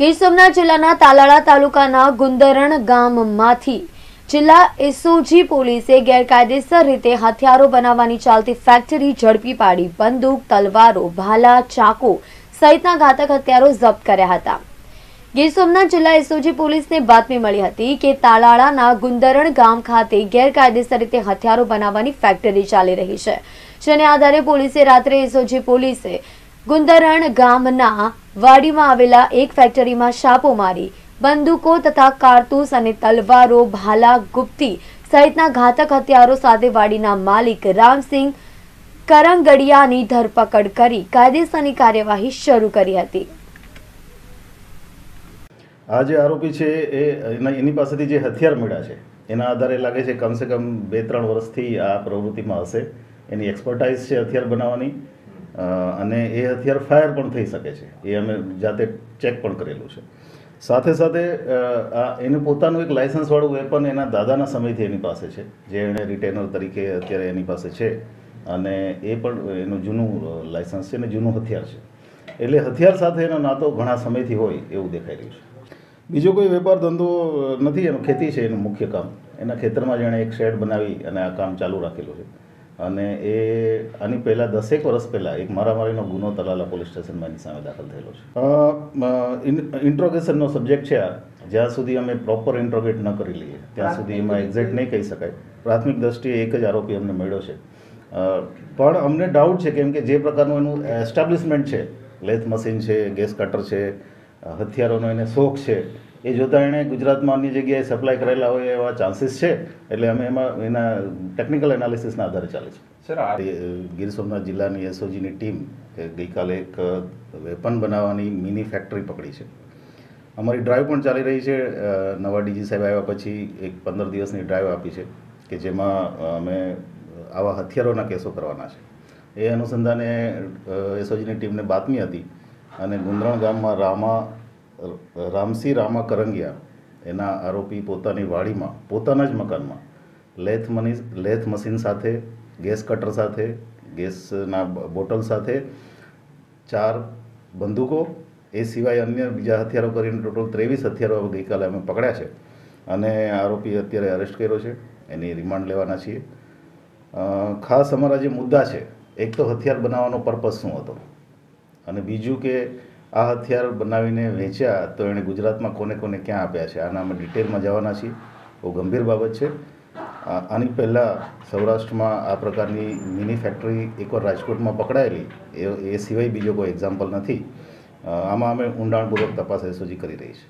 ગીર સોમનાથ જિલ્લાના તાલાળા તાલુકાના ગુંદરણ ગામમાંથી જિલ્લા એસઓજી પોલીસે ગેરકાયદેસર રીતે હથિયારો બનાવવાની ચાલતી ફેક્ટરી ઝડપી પાડી બંદૂક, તલવારો, ભાલા, ચાકુ સહિતના ઘાતક હથિયારો જપ્ત કર્યા હતા. ગીર સોમનાથ જિલ્લા એસઓજી પોલીસને બાતમી મળી હતી કે તાલાળાના ગુંદરણ ગામ ખાતે ગેરકાયદેસર રીતે હથિયારો બનાવવાની ફેક્ટરી ચાલી રહી છે. જેને આધારે પોલીસે રાત્રે એસઓજી પોલીસે ગુંદરણ ગામના વાડીમાં આવેલા એક ફેક્ટરીમાં છાપો મારી, બંદૂકો તથા કારતૂસ અને તલવારો, ભાલા, ગુપ્તી સહિતના ઘાતક હથિયારો સાથે વાડીના માલિક રામસિંહ કરંગડિયાની ધરપકડ કરી કાયદેસરની કાર્યવાહી શરૂ કરી હતી. આ જે આરોપી છે, એ એની પાસેથી જે હથિયાર મળ્યા છે, એના આધારે લાગે છે કમસે કમ બે ત્રણ વર્ષથી આ પ્રવૃત્તિમાં હશે. એની એક્સપર્ટાઇઝ છે હથિયાર બનાવવાની. અને એ હથિયાર ફાયર પણ થઈ શકે છે. એ અમે જાતે ચેક પણ કરેલું છે. સાથે સાથે આ એનું પોતાનું એક લાયસન્સવાળું વેપન એના દાદાના સમયથી એની પાસે છે. જે એણે રિટેનર તરીકે અત્યારે એની પાસે છે. અને એ પણ એનું જૂનું લાયસન્સ છે અને જૂનું હથિયાર છે. એટલે હથિયાર સાથે એનો નાતો ઘણા સમયથી હોય એવું દેખાઈ રહ્યું છે. બીજો કોઈ વેપાર ધંધો નથી, એનો ખેતી છે એનું મુખ્ય કામ. એના ખેતરમાં જ એણે એક શેડ બનાવી અને આ કામ ચાલુ રાખેલું છે. અને એ આની પહેલાં દસેક વર્ષ પહેલાં એક મારામારીનો ગુનો તલાલા પોલીસ સ્ટેશનમાં એની સામે દાખલ થયેલો છે. ઇન્ટ્રોગેશનનો સબ્જેક્ટ છે આ. જ્યાં સુધી અમે પ્રોપર ઇન્ટ્રોગેટ ન કરી લઈએ ત્યાં સુધી એમાં એક્ઝેક્ટ નહીં કહી શકાય. પ્રાથમિક દ્રષ્ટિએ એક જ આરોપી અમને મળ્યો છે. પણ અમને ડાઉટ છે કેમ કે જે પ્રકારનું એનું એસ્ટાબ્લિશમેન્ટ છે લેથ મશીન છે ગેસ કટર છે હથિયારોનો એને શોખ છે એ જોતાં એણે ગુજરાતમાં અન્ય જગ્યાએ સપ્લાય કરેલા હોય એવા ચાન્સીસ છે. એટલે અમે એમાં એના ટેકનિકલ એનાલિસિસના આધારે ચાલે છે. સર આ ગીર સોમનાથ જિલ્લાની એસઓજીની ટીમ ગઈકાલે એક વેપન બનાવવાની મિની ફેક્ટરી પકડી છે. અમારી ડ્રાઈવ પણ ચાલી રહી છે. નવા ડીજી સાહેબ આવ્યા પછી એક પંદર દિવસની ડ્રાઈવ આપી છે કે જેમાં અમે આવા હથિયારોના કેસો કરવાના છે. એ અનુસંધાને એસઓજીની ટીમને બાતમી હતી અને ગુંદરણ ગામમાં રામા રામસી રામા કરંગિયા એના આરોપી પોતાની વાડીમાં, પોતાના જ મકાનમાં, લેથ મની, લેથ મશીન સાથે, ગેસ કટર સાથે, ગેસના બોટલ સાથે, ચાર બંદૂકો, એ સિવાય અન્ય બીજા હથિયારો કરીને ટોટલ ત્રેવીસ હથિયારો ગઈકાલે અમે પકડ્યા છે. અને આરોપી અત્યારે અરેસ્ટ કર્યો છે. એની રિમાન્ડ લેવાના છીએ. ખાસ અમારા જે મુદ્દા છે, એક તો હથિયાર બનાવવાનો પર્પઝ શું હતો? અને બીજું કે આ હથિયાર બનાવીને વેચ્યા તો એણે ગુજરાતમાં કોને કોને ક્યાં આપ્યા છે? આના અમે ડિટેલમાં જવાના છીએ. બહુ ગંભીર બાબત છે. આની પહેલાં સૌરાષ્ટ્રમાં આ પ્રકારની મિની ફેક્ટરી એકવાર રાજકોટમાં પકડાયેલી. એ એ સિવાય બીજો કોઈ એક્ઝામ્પલ નથી. આમાં અમે ઊંડાણપૂર્વક તપાસ એસઓજી કરી રહી છે.